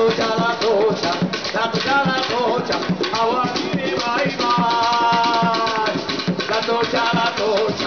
トチャラトチャラト